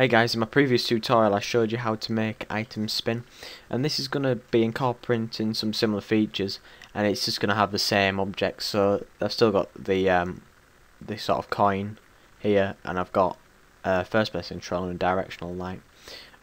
Hey guys, in my previous tutorial I showed you how to make items spin and this is going to be incorporating some similar features and it's just going to have the same objects so I've still got the um, this sort of coin here and I've got uh, first person control and directional light.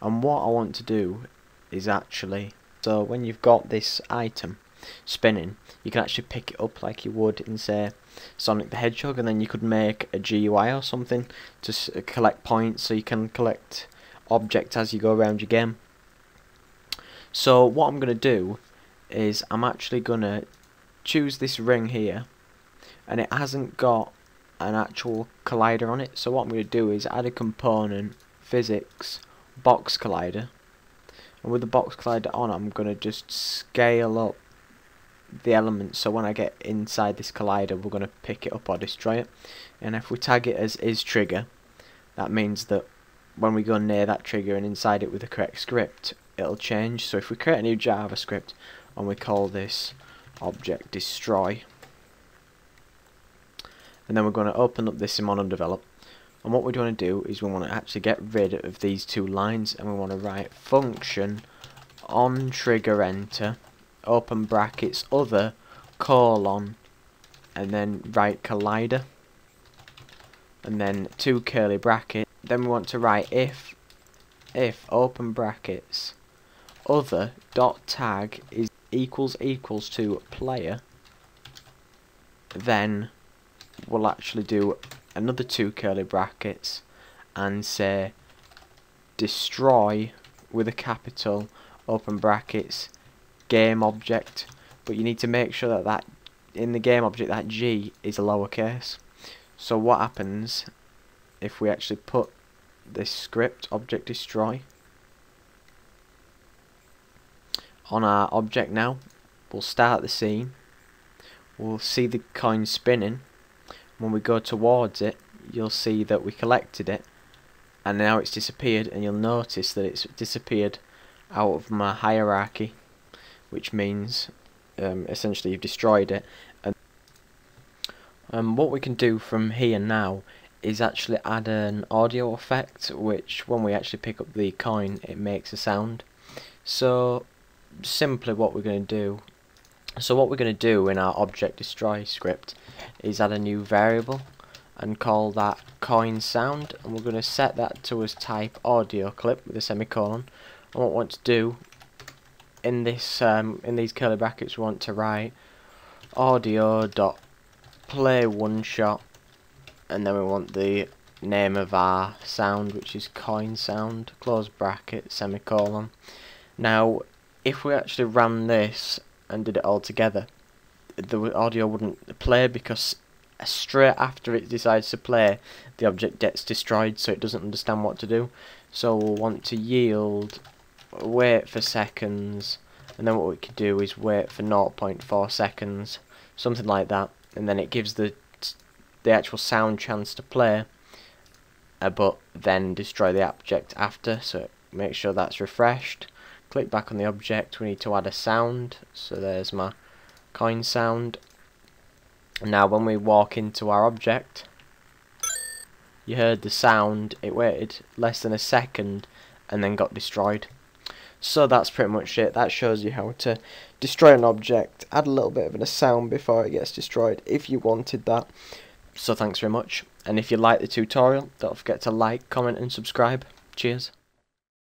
And what I want to do is actually so when you've got this item spinning, you can actually pick it up like you would in say Sonic the Hedgehog, and then you could make a GUI or something to uh, collect points, so you can collect objects as you go around your game. So what I'm going to do is I'm actually going to choose this ring here, and it hasn't got an actual collider on it. So what I'm going to do is add a component, physics, box collider, and with the box collider on I'm going to just scale up the element. So when I get inside this collider we're going to pick it up or destroy it. And if we tag it as is trigger that means that when we go near that trigger and inside it with the correct script it'll change. So if we create a new JavaScript and we call this object destroy and then we're going to open up this in MonoDevelop and what we want to do is we want to actually get rid of these two lines and we want to write function on trigger enter open brackets other colon and then write collider and then two curly brackets. Then we want to write if if open brackets other dot tag is equals equals to player then we'll actually do another two curly brackets and say destroy with a capital open brackets game object but you need to make sure that that in the game object that G is a lowercase. So what happens if we actually put this script object destroy on our object now? We'll start the scene. We'll see the coin spinning. When we go towards it you'll see that we collected it and now it's disappeared and you'll notice that it's disappeared out of my hierarchy which means um, essentially you've destroyed it. And um, what we can do from here now is actually add an audio effect, which when we actually pick up the coin, it makes a sound. So simply what we're going to do so what we're going to do in our object destroy script is add a new variable and call that coin sound and we're going to set that to as type audio clip with a semicolon and what we want to do in this um, in these curly brackets we want to write audio dot play one shot and then we want the name of our sound which is coin sound close bracket semicolon. Now if we actually ran this and did it all together the audio wouldn't play because straight after it decides to play the object gets destroyed so it doesn't understand what to do. So we'll want to yield wait for seconds and then what we could do is wait for 0.4 seconds something like that and then it gives the the actual sound chance to play uh, but then destroy the object after so make sure that's refreshed. Click back on the object we need to add a sound so there's my coin sound. Now when we walk into our object you heard the sound it waited less than a second and then got destroyed so that's pretty much it. That shows you how to destroy an object, add a little bit of a sound before it gets destroyed if you wanted that. So thanks very much. And if you like the tutorial, don't forget to like, comment and subscribe. Cheers.